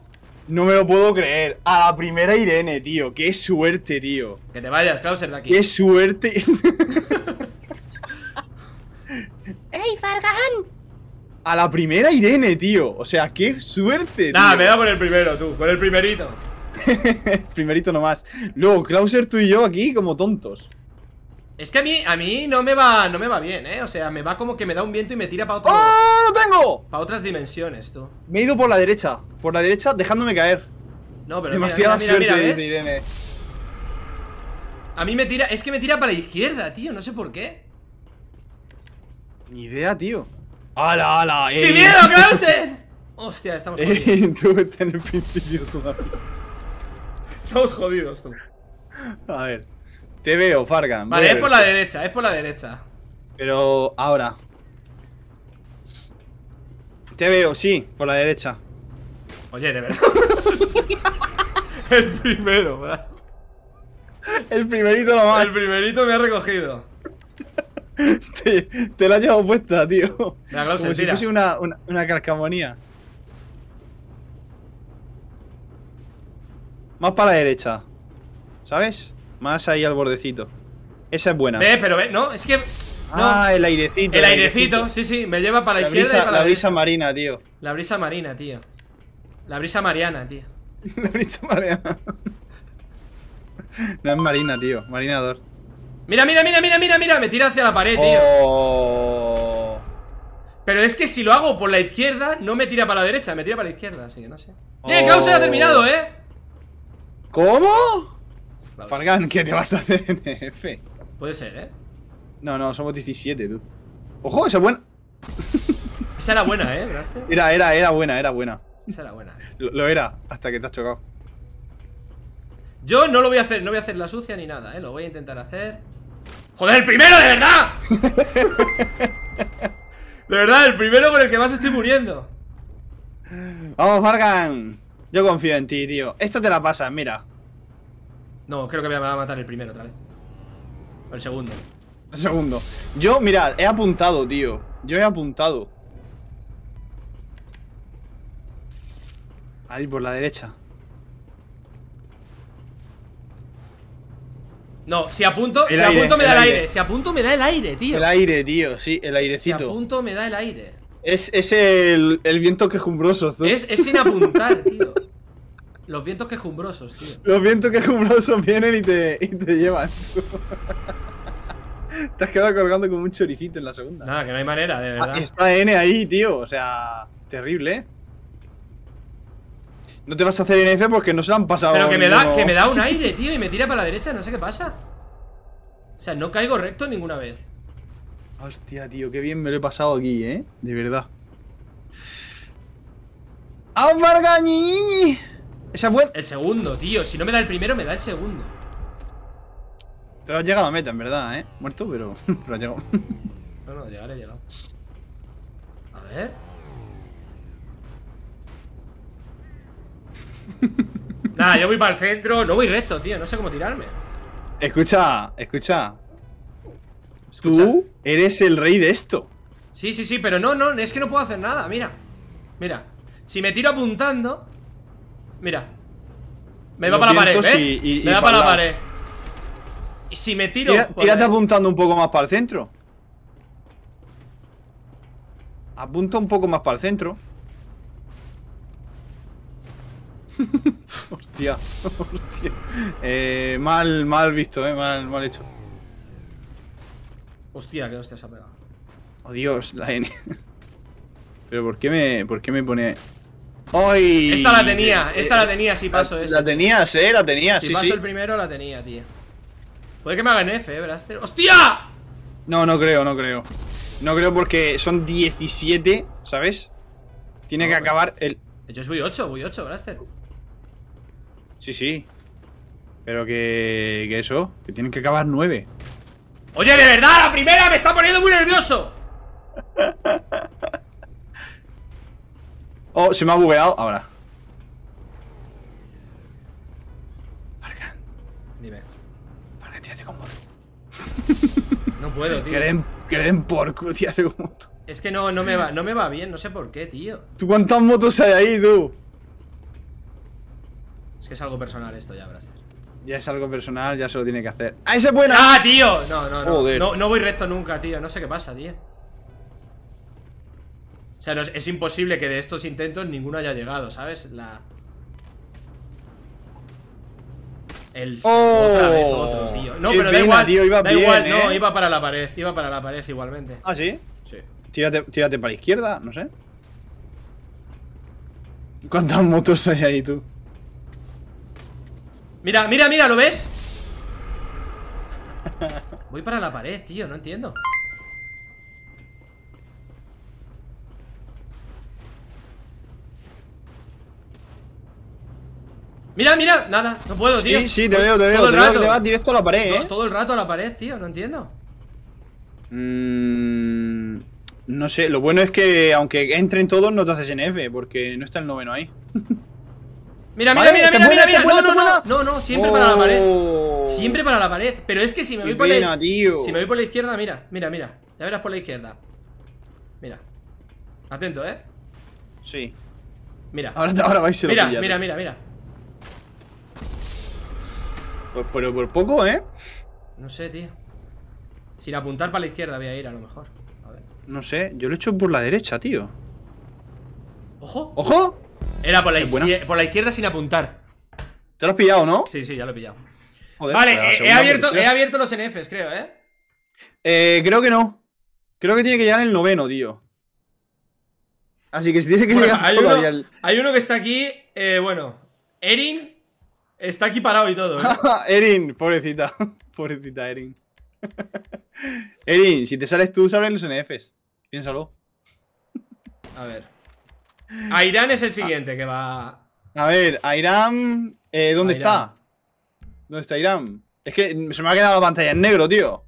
No me lo puedo creer. A la primera Irene, tío. Qué suerte, tío. Que te vayas, Clauser, de aquí. Qué suerte. ¡Ey, Fargan! A la primera Irene, tío. O sea, qué suerte. Nah, tío. me da con el primero, tú, con el primerito. Primerito nomás. Luego, Klauser, tú y yo aquí como tontos. Es que a mí, a mí no me va, no me va bien, eh. O sea, me va como que me da un viento y me tira para otro, ¡Oh! ¡Lo tengo! para otras dimensiones, tú. Me he ido por la derecha. Por la derecha, dejándome caer. No, pero Demasiada mira, mira, mira, suerte. Irene. A mí me tira, es que me tira para la izquierda, tío, no sé por qué. Ni idea, tío. ¡Hala, hala! ¡Sin miedo, Clauser! Hostia, estamos jodidos. Eh, tú estás en el principio todavía. Estamos jodidos, tú. A ver. Te veo, Fargan. Vale, es por la derecha, es por la derecha. Pero ahora. Te veo, sí, por la derecha. Oye, de verdad. el primero, ¿verdad? El primerito nomás. El primerito me ha recogido. Te, te la has llevado puesta, tío. Klauser, Como si fuese una, una, una calcamonía. Más para la derecha. ¿Sabes? Más ahí al bordecito. Esa es buena. Ve, pero ve, no, es que. No, Ah, el airecito. el airecito, sí, sí, me lleva para la, La izquierda brisa, y para la la, brisa derecha. marina, tío. La brisa marina, tío. La brisa mariana, tío. La brisa marina. No es marina, tío. Marinador. Mira, mira, mira, mira, mira, mira, me tira hacia la pared, tío. Oh. Pero es que si lo hago por la izquierda, no me tira para la derecha, me tira para la izquierda, así que no sé. Oh. ¡Eh, Klauser ha terminado, eh! ¿Cómo? Fargan, ¿qué te vas a hacer en F? Puede ser, eh. No, no, somos 17, tú. Ojo, esa es buena. Esa era buena, eh, Braster. Era, era, era buena, era buena. Esa era buena. Lo, lo era, hasta que te has chocado. Yo no lo voy a hacer, no voy a hacer la sucia ni nada, eh. Lo voy a intentar hacer. ¡Joder, el primero, de verdad! de verdad, el primero con el que más estoy muriendo. Vamos, Fargan. Yo confío en ti, tío. Esto te la pasas, mira. No, creo que me va a matar el primero otra vez. O el segundo. Un segundo. Yo, mirad, he apuntado, tío. Yo he apuntado. Ahí por la derecha. No, si apunto, El si aire, apunto me da el el aire. aire. Si apunto me da el aire, tío. El aire, tío, sí, el Si airecito. apunto me da el aire. Es, es el, el viento quejumbroso, tú. Es, es sin apuntar, tío. Los vientos quejumbrosos, tío. Los vientos quejumbrosos vienen y te, y te llevan. te has quedado colgando como un choricito en la segunda. Nada, que no hay manera, de verdad. Ah, está N ahí, tío. O sea, terrible, ¿eh? No te vas a hacer NF porque no se lo han pasado. Pero que me da, que me da un aire, tío, y me tira para la derecha, no sé qué pasa. O sea, no caigo recto ninguna vez. Hostia, tío, qué bien me lo he pasado aquí, ¿eh? De verdad. ¡Alvargañi! Esa es buena. El segundo, tío. Si no me da el primero, me da el segundo. Pero has llegado a la meta, en verdad, ¿eh? Muerto, pero, pero has llegado. No, no, llegar he llegado. A ver. Nada, yo voy para el centro. No voy recto, tío. No sé cómo tirarme. escucha, escucha. Escucha. Tú eres el rey de esto. Sí, sí, sí, pero no, no, es que no puedo hacer nada, mira Mira, si me tiro apuntando Mira Me va para la pared, ¿ves? y- y- me va para la pared Y si me tiro Tira- tírate apuntando un poco más para el centro. Apunta un poco más para el centro. hostia, hostia. Eh, mal, mal visto, eh, mal, mal hecho. Hostia, qué hostia se ha pegado Oh Dios, la N. Pero ¿por qué me, por qué me pone? ¡Ay! Esta la tenía, esta la tenía si paso la, eso la tenías, eh, la tenías, Si sí, paso sí. el primero la tenía, tío Puede que me hagan F, eh, Braster ¡Hostia! No, no creo, no creo. No creo porque son 17, ¿sabes? Tiene No, que acabar el. Yo voy 8, voy 8, Braster Sí, sí. Pero que. que eso, que tienen que acabar 9. Oye, de verdad, la primera me está poniendo muy nervioso Oh, se me ha bugueado ahora. Fargan, Dime Fargan, tírate con bot. puedo, tío. Que den por culo, tío. hace como tú. Es que no, no, me va, no me va bien, no sé por qué, tío. ¿Tú cuántas motos hay ahí, tú? Es que es algo personal esto ya, Braster. Ya es algo personal, ya se lo tiene que hacer. ¡Ah, ese es buena! ¡Ah, tío! No, no, no. Joder. No, no voy recto nunca, tío. No sé qué pasa, tío. O sea, no es, es imposible que de estos intentos ninguno haya llegado, ¿sabes? La. El. ¡Oh! Otra vez otro, tío. No, pero da igual. tío, iba da bien, igual, no, ¿eh? iba para la pared. Iba para la pared igualmente. ¿Ah, sí? Sí. Tírate, tírate para la izquierda, no sé. ¿Cuántas motos hay ahí, tú? Mira, mira, mira, ¿lo ves? Voy para la pared, tío, no entiendo. Mira, mira, nada, no puedo, tío. Sí, sí, te veo, te veo. Todo Te el veo rato. que te vas directo a la pared, ¿eh? Todo el rato a la pared, tío, no entiendo. Mm, no sé, lo bueno es que aunque entren todos no te haces NF, porque no está el noveno ahí. Mira, mira, Vale, mira, mira, mira, mira. No, no, no, no, no, siempre para la pared. Oh. Siempre para la pared. Pero es que si me Qué voy por pena, la tío. Si me voy por la izquierda, mira, mira, mira. Ya verás por la izquierda. Mira. Atento, eh. Sí. Mira. Ahora, ahora vais a Mira, pillar. mira, mira, mira. Pues, pero por poco, ¿eh? No sé, tío. Sin apuntar para la izquierda voy a ir a lo mejor. A ver. No sé, yo lo he hecho por la derecha, tío. ¡Ojo! ¡Ojo! Era por la, por izquierda sin apuntar. Te lo has pillado, ¿no? Sí, sí, ya lo he pillado. Joder, vale, he, abierto, he abierto los NFs, creo, ¿eh? Eh, creo que no. Creo que tiene que llegar el noveno, tío. Así que si tiene que Bueno, llegar hay, uno, el... hay uno que está aquí, eh, bueno. Erin está aquí parado y todo, ¿eh? Erin, pobrecita. pobrecita, Erin. Erin, si te sales tú, salen los NFs. Piénsalo. A ver. Airan es el siguiente que va. A ver, Airam. Eh, ¿Dónde Airam. está? ¿Dónde está Airam? Es que se me ha quedado la pantalla en negro, tío.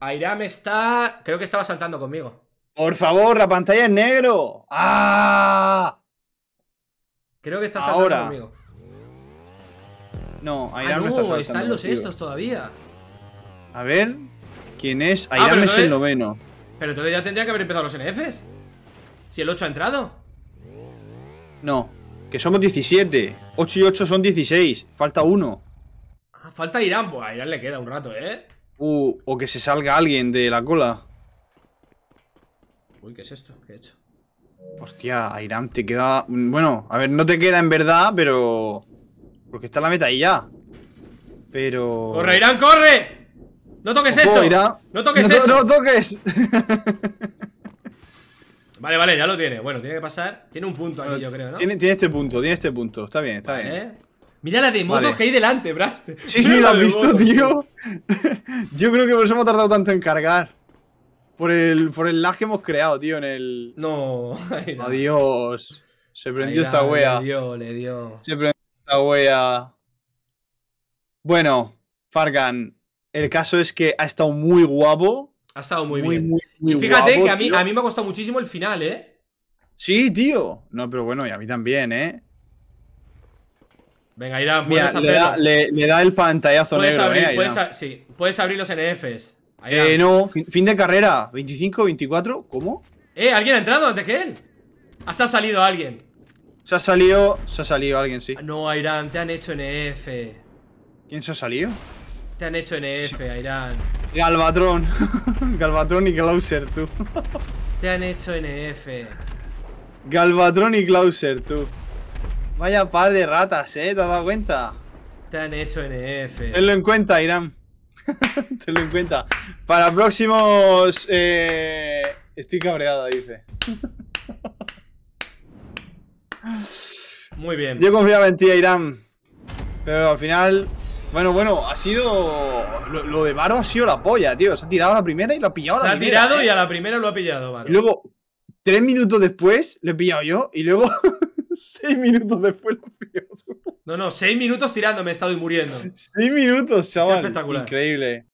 Airam está. Creo que estaba saltando conmigo. Por favor, la pantalla en negro. ¡Ah! Creo que está saltando Ahora. conmigo. No, Ah, Airam no, no, está están los contigo. estos todavía. A ver, ¿quién es? Ah, Airam pero es entonces- el noveno. Pero entonces ya tendría que haber empezado los NFs. Si el 8 ha entrado. No, que somos 17. 8 y 8 son 16. Falta uno. Ah, falta Irán. Pues a Irán le queda un rato, ¿eh? Uh, o que se salga alguien de la cola. Uy, ¿qué es esto? ¿Qué he hecho? Hostia, Airam, te queda. Bueno, a ver, no te queda en verdad, pero. Porque está la meta ahí ya. Pero. ¡Corre, Irán, corre! ¡No toques eso! Irán. ¡No toques no, eso! No toques. Vale, vale, ya lo tiene. Bueno, tiene que pasar. Tiene un punto aquí, yo creo, ¿no? tiene, tiene este punto, tiene este punto. Está bien, está bien. Mira la de motos Vale. que hay delante, Braste. Sí, sí, lo has visto, motos, tío. Yo creo que por eso hemos tardado tanto en cargar. Por el, por el lag que hemos creado, tío, en el. No. Adiós. Se prendió esta wea. Le dio, le dio. Se prendió esta wea. Bueno, Fargan. El caso es que ha estado muy guapo. Ha estado muy, Muy, bien. muy, muy y fíjate guapo, que a mí, tío. a mí me ha costado muchísimo el final, ¿eh? Sí, tío. No, pero bueno, y a mí también, ¿eh? Venga, Irán, Mira, puedes le da, hacerlo. le, le da el pantallazo Puedes negro, abrir, ¿eh? puedes, a- sí, puedes abrir los NFs. Irán. Eh, no, fin, fin de carrera. 25, 24, ¿cómo? Eh, ¿alguien ha entrado antes que él? Hasta ha salido alguien. Se ha salido. Se ha salido alguien, sí. No, Irán, te han hecho NF. ¿Quién se ha salido? Te han hecho NF, Irán. Galvatron. Galvatron y Klauser, tú. Te han hecho NF. Galvatron y Klauser, tú. Vaya par de ratas, ¿eh? ¿Te has dado cuenta? Te han hecho NF. Tenlo en cuenta, Irán. Tenlo en cuenta. Para próximos. Eh... Estoy cabreada, dice. Muy bien. Yo confiaba en ti, Irán. Pero al final. Bueno, bueno, ha sido. Lo, lo de Varo ha sido la polla, tío. Se ha tirado a la primera y lo ha pillado a Se la ha primera, tirado ¿eh? y a la primera lo ha pillado, vale. Y luego, tres minutos después, lo he pillado yo. Y luego, seis minutos después, lo he pillado tú. No, no, seis minutos tirando me he estado y muriendo. Seis minutos, chaval. espectacular. Increíble.